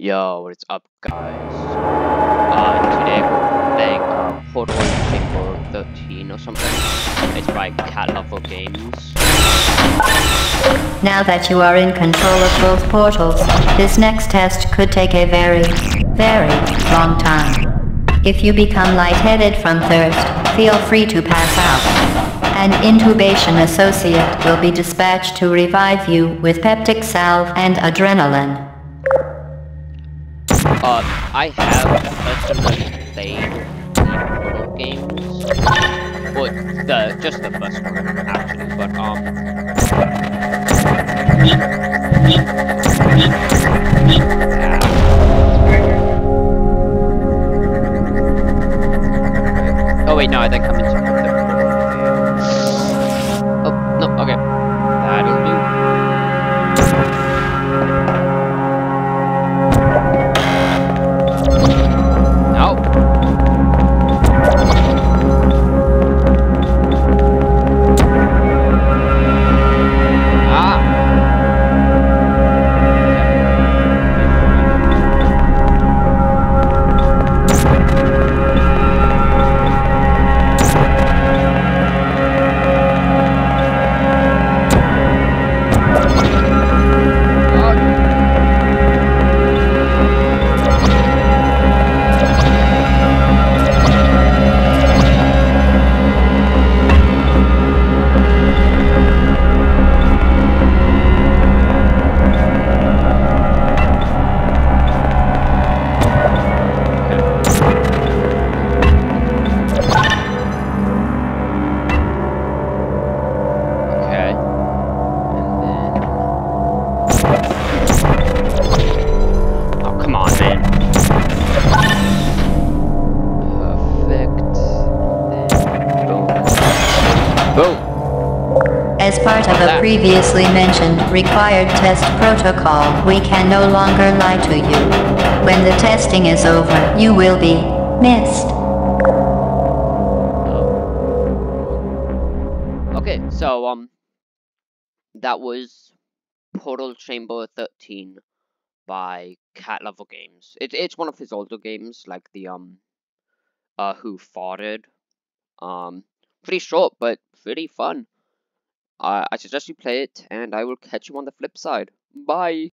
Yo, what's up, guys? Uh, today we're playing uh, Portal Chamber 13 or something. It's by Catlover Games. Now that you are in control of both portals, this next test could take a very, very long time. If you become lightheaded from thirst, feel free to pass out. An intubation associate will be dispatched to revive you with peptic salve and adrenaline. Uh, I have personally played the Portal games. Well, the, just the first one, actually, but, um... Oh wait, no, I think I'm Come on, man. Perfect. Then... Boom. Boom. As part of a previously mentioned required test protocol, we can no longer lie to you. When the testing is over, you will be missed. Okay, so, um... That was Portal Chamber 13 by Catlover Games. It, it's one of his older games, like the, um... Uh, Who Farted. Um, pretty short, but pretty fun. Uh, I suggest you play it, and I will catch you on the flip side. Bye!